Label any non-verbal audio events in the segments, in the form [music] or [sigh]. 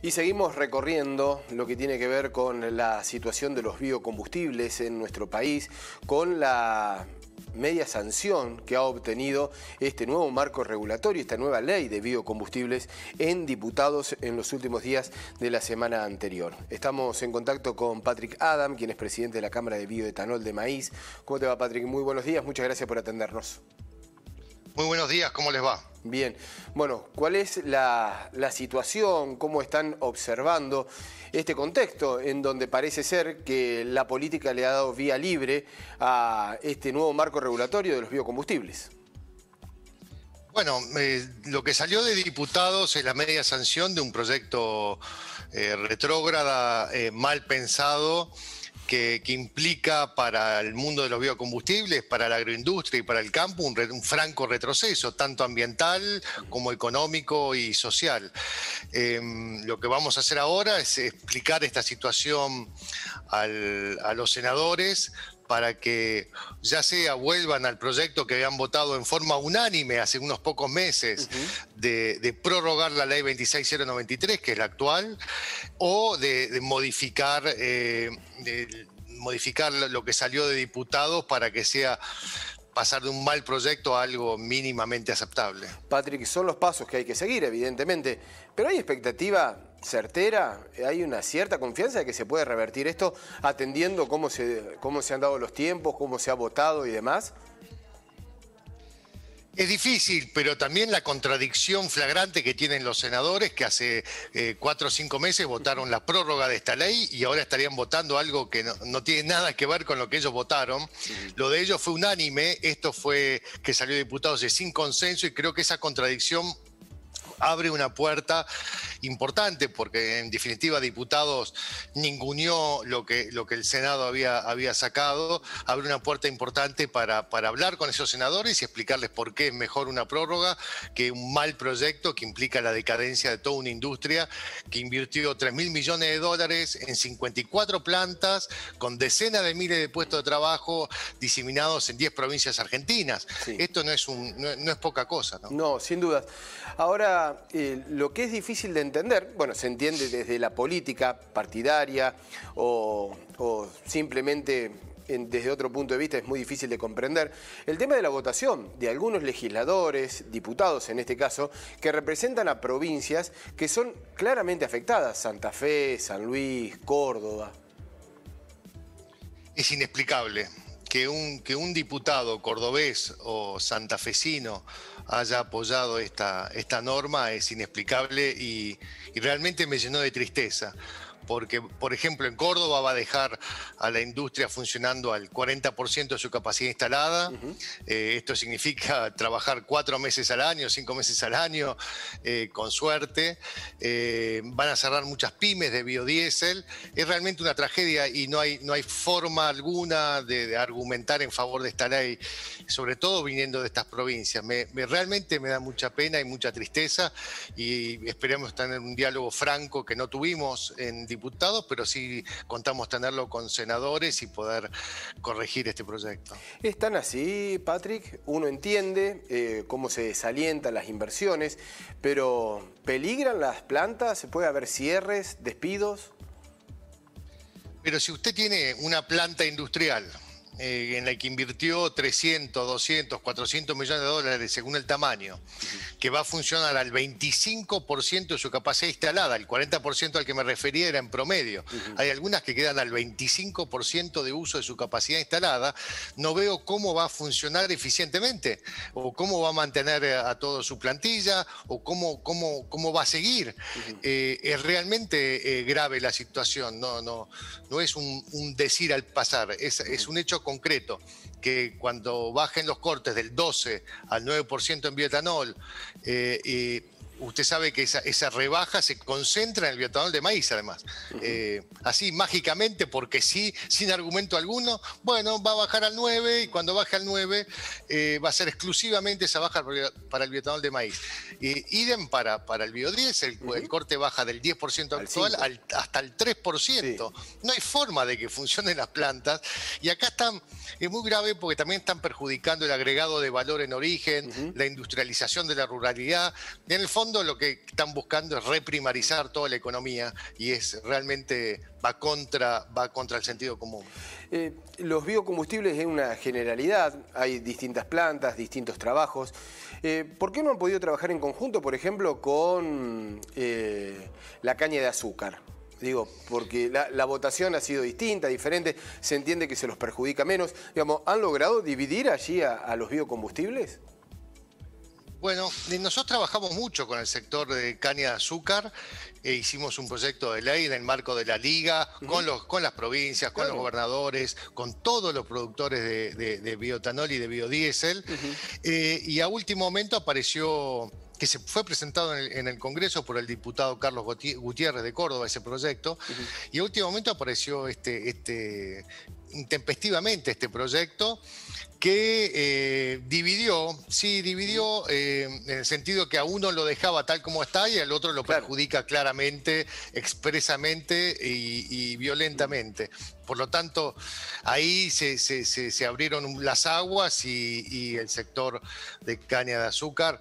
Y seguimos recorriendo lo que tiene que ver con la situación de los biocombustibles en nuestro país, con la media sanción que ha obtenido este nuevo marco regulatorio, esta nueva ley de biocombustibles en diputados en los últimos días de la semana anterior. Estamos en contacto con Patrick Adam, quien es presidente de la Cámara de Bioetanol de Maíz. ¿Cómo te va, Patrick? Muy buenos días, muchas gracias por atendernos. Muy buenos días, ¿cómo les va? Bien, bueno, ¿cuál es la, situación? ¿Cómo están observando este contexto en donde parece ser que la política le ha dado vía libre a este nuevo marco regulatorio de los biocombustibles? Bueno, eh, lo que salió de diputados es la media sanción de un proyecto eh, retrógrada, eh, mal pensado, que, implica para el mundo de los biocombustibles, para la agroindustria y para el campo un, franco retroceso, tanto ambiental como económico y social. Em, lo que vamos a hacer ahora es explicar esta situación a los senadores para que ya sea vuelvan al proyecto que habían votado en forma unánime hace unos pocos meses de, prorrogar la ley 26093, que es la actual, o de, modificar, eh, modificar lo que salió de diputados para que sea pasar de un mal proyecto a algo mínimamente aceptable. Patrick, son los pasos que hay que seguir, evidentemente, pero hay expectativa certera, hay una cierta confianza de que se puede revertir esto atendiendo cómo se, cómo se han dado los tiempos, cómo se ha votado y demás. Es difícil, pero también la contradicción flagrante que tienen los senadores, que hace eh, cuatro o cinco meses votaron la prórroga de esta ley y ahora estarían votando algo que no, tiene nada que ver con lo que ellos votaron. Lo de ellos fue unánime, esto fue que salió diputados de sin consenso y creo que esa contradicción abre una puerta importante, porque en definitiva diputados ninguneó lo que, lo que el Senado había, había sacado, abre una puerta importante para, para hablar con esos senadores y explicarles por qué es mejor una prórroga que un mal proyecto que implica la decadencia de toda una industria que invirtió 3 mil millones de dólares en 54 plantas con decenas de miles de puestos de trabajo diseminados en 10 provincias argentinas. Esto no es, un, no, es poca cosa. ¿no? no, sin duda. Ahora, eh, lo que es difícil de entender, bueno, se entiende desde la política partidaria o, simplemente desde otro punto de vista es muy difícil de comprender, el tema de la votación de algunos legisladores, diputados en este caso, que representan a provincias que son claramente afectadas, Santa Fe, San Luis, Córdoba. Es inexplicable que un, que un diputado cordobés o santafesino haya apoyado esta, esta norma es inexplicable y, y realmente me llenó de tristeza porque, por ejemplo, en Córdoba va a dejar a la industria funcionando al 40% de su capacidad instalada. Eh, esto significa trabajar cuatro meses al año, cinco meses al año, eh, con suerte. Eh, van a cerrar muchas pymes de biodiesel. Es realmente una tragedia y no hay, no hay forma alguna de, argumentar en favor de esta ley, sobre todo viniendo de estas provincias. Me, realmente me da mucha pena y mucha tristeza y esperemos tener un diálogo franco que no tuvimos en diputados, pero sí contamos tenerlo con senadores y poder corregir este proyecto. ¿Están así, Patrick? Uno entiende eh, cómo se desalientan las inversiones, pero ¿peligran las plantas? ¿Se puede haber cierres, despidos? Pero si usted tiene una planta industrial eh, en la que invirtió 300, 200, 400 millones de dólares según el tamaño, que va a funcionar al 25% de su capacidad instalada, el 40% al que me refería era en promedio. Hay algunas que quedan al 25% de uso de su capacidad instalada. No veo cómo va a funcionar eficientemente, o cómo va a mantener a toda su plantilla, o cómo, cómo, cómo va a seguir. Eh, es realmente eh, grave la situación, no, no, no es un, decir al pasar, es, es un hecho concreto, que cuando bajen los cortes del 12 al 9% en bioetanol, eh, y usted sabe que esa, rebaja se concentra en el biotanol de maíz, además. Eh, así, mágicamente, porque sí, sin argumento alguno, bueno, va a bajar al 9 y cuando baje al 9 eh, va a ser exclusivamente esa baja para el biotanol de maíz. idem para, para el biodiesel, el, corte baja del 10% actual hasta el 3%. No hay forma de que funcionen las plantas. Y acá están, es muy grave porque también están perjudicando el agregado de valor en origen, la industrialización de la ruralidad. En el fondo, lo que están buscando es reprimarizar toda la economía y es realmente va contra, va contra el sentido común. Eh, los biocombustibles es una generalidad, hay distintas plantas, distintos trabajos. Eh, ¿Por qué no han podido trabajar en conjunto, por ejemplo, con eh, la caña de azúcar? Digo, porque la, votación ha sido distinta, diferente, se entiende que se los perjudica menos. Digamos, ¿han logrado dividir allí a los biocombustibles? Bueno, nosotros trabajamos mucho con el sector de caña de azúcar. E hicimos un proyecto de ley en el marco de la liga, con, los, con las provincias, con los gobernadores, con todos los productores de, biotanol y de biodiesel. Eh, y a último momento apareció que se fue presentado en el, Congreso por el diputado Carlos Gutiérrez de Córdoba, ese proyecto, y a último momento apareció este, este, intempestivamente este proyecto que eh, dividió, sí, dividió eh, en el sentido que a uno lo dejaba tal como está y al otro lo perjudica claramente, expresamente y, violentamente. Por lo tanto, ahí se, abrieron las aguas y, el sector de caña de azúcar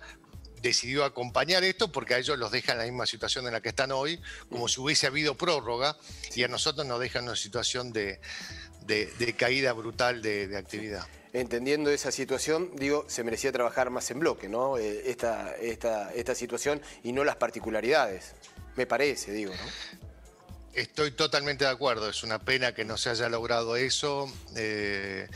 decidió acompañar esto porque a ellos los dejan en la misma situación en la que están hoy, como si hubiese habido prórroga, y a nosotros nos dejan en una situación de, caída brutal de actividad entendiendo esa situación, digo, se merecía trabajar más en bloque, ¿no? Eh, esta, esta, esta situación y no las particularidades, me parece, digo, ¿no? Estoy totalmente de acuerdo, es una pena que no se haya logrado eso. Eh,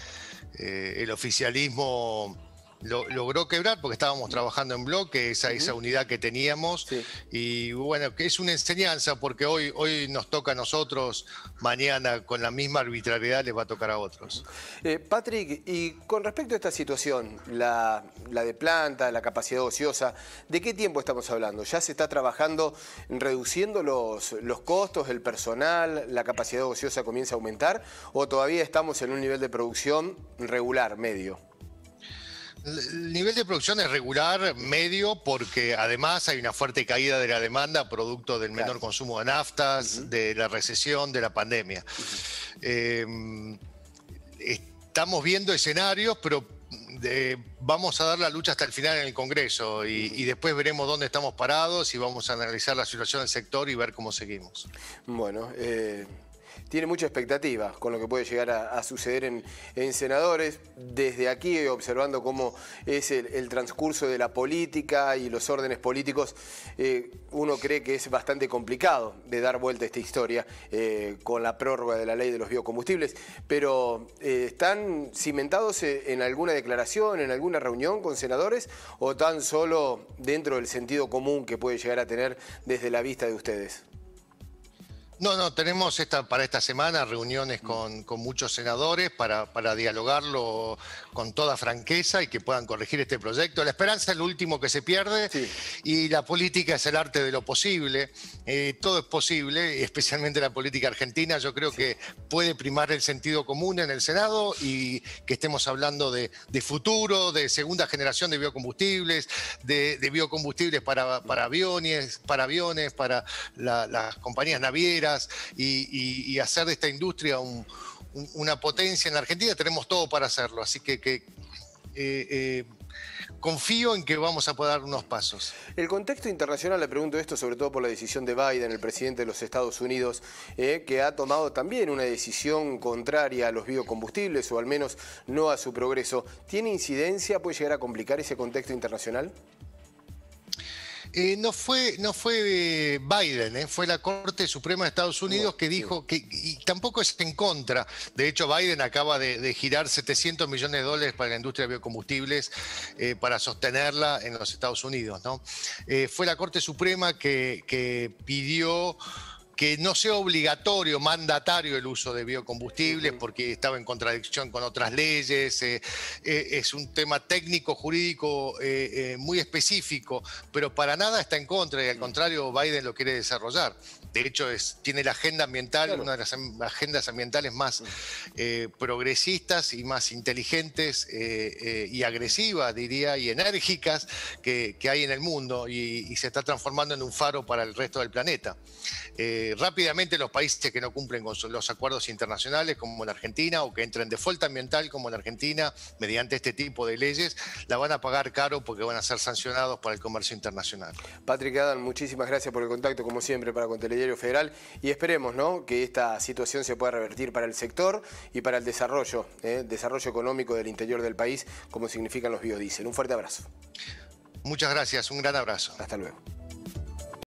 eh, el oficialismo lo, logró quebrar porque estábamos trabajando en bloque, esa, esa unidad que teníamos. Y bueno, que es una enseñanza porque hoy, hoy nos toca a nosotros, mañana con la misma arbitrariedad les va a tocar a otros. Eh, Patrick, y con respecto a esta situación, la, la de planta, la capacidad ociosa, ¿de qué tiempo estamos hablando? ¿Ya se está trabajando reduciendo los, los costos, el personal, la capacidad ociosa comienza a aumentar o todavía estamos en un nivel de producción regular, medio? El nivel de producción es regular, medio, porque además hay una fuerte caída de la demanda producto del menor consumo de naftas, de la recesión, de la pandemia. Em, estamos viendo escenarios, pero vamos a dar la lucha hasta el final en el Congreso y, después veremos dónde estamos parados y vamos a analizar la situación del sector y ver cómo seguimos. Bueno, eh, tiene mucha expectativa con lo que puede llegar a, suceder en, senadores. Desde aquí, observando cómo es el, transcurso de la política y los órdenes políticos, eh, uno cree que es bastante complicado de dar vuelta a esta historia eh, con la prórroga de la ley de los biocombustibles. Pero, eh, ¿están cimentados en alguna declaración, en alguna reunión con senadores o tan solo dentro del sentido común que puede llegar a tener desde la vista de ustedes? No, no, tenemos esta, para esta semana reuniones con, muchos senadores para, para, dialogarlo con toda franqueza y que puedan corregir este proyecto. La esperanza es lo último que se pierde y la política es el arte de lo posible. Eh, todo es posible, [laughs] especialmente la política argentina. Yo creo que puede primar el sentido común en el Senado y que estemos hablando de, futuro, de segunda generación de biocombustibles, de, biocombustibles para, para, aviones, para aviones, para las compañías navieras y, hacer de esta industria una potencia en Argentina, tenemos todo para hacerlo. Así que, eh, eh, confío en que vamos a poder dar unos pasos. El contexto internacional, le pregunto esto sobre todo por la decisión de Biden, el presidente de los Estados Unidos, eh, que ha tomado también una decisión contraria a los biocombustibles o al menos no a su progreso. ¿Tiene incidencia? ¿Puede llegar a complicar ese contexto internacional? Eh, no fue, no fue Biden, eh, fue la Corte Suprema de Estados Unidos que dijo que, y tampoco es en contra, de hecho Biden acaba de, girar 700 millones de dólares para la industria de biocombustibles eh, para sostenerla en los Estados Unidos. ¿no? fue la Corte Suprema que, que pidió que no sea obligatorio, mandatario el uso de biocombustibles, porque estaba en contradicción con otras leyes, eh, eh, es un tema técnico, jurídico eh, muy específico, pero para nada está en contra y al contrario Biden lo quiere desarrollar. De hecho, es, tiene la agenda ambiental, una de las agendas ambientales más progresistas y más inteligentes y agresivas, diría, y enérgicas que, hay en el mundo y, se está transformando en un faro para el resto del planeta. eh, rápidamente los países que no cumplen con los acuerdos internacionales, como la Argentina, o que entren en default ambiental, como la Argentina, mediante este tipo de leyes, la van a pagar caro porque van a ser sancionados por el comercio internacional. Patrick Adam, muchísimas gracias por el contacto, como siempre, para con Federal, y esperemos ¿no? que esta situación se pueda revertir para el sector y para el desarrollo, ¿eh? desarrollo económico del interior del país, como significan los biodiesel. Un fuerte abrazo. Muchas gracias, un gran abrazo. Hasta luego.